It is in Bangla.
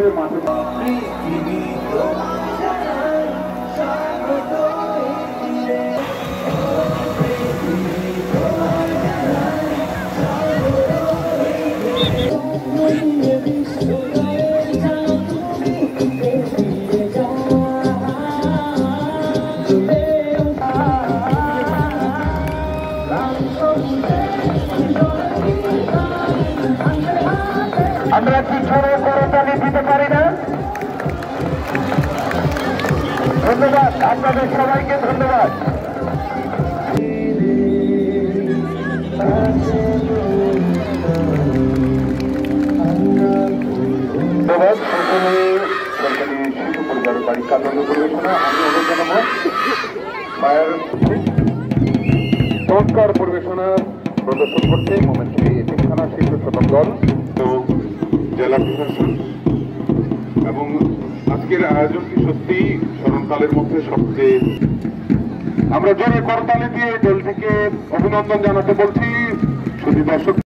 চলছে মাঠে আমরা কি ধন্যবাদ, আপনাদের সবাইকে ধন্যবাদ। ধন্যবাদ, প্রথমে সরকারি শিশু পরিবারের বাড়ি মায়ের চমৎকার পরিবেশনা প্রদর্শন করছে মোমেন্টে এতিমখানা শিশু তো জেলা প্রশাসন এবং আজকের আয়োজনটি সত্যি স্মরণকালের মধ্যে সবচেয়ে আমরা জোরে করতালি দিয়ে দলটিকে অভিনন্দন জানাতে বলছি। শুধু দর্শক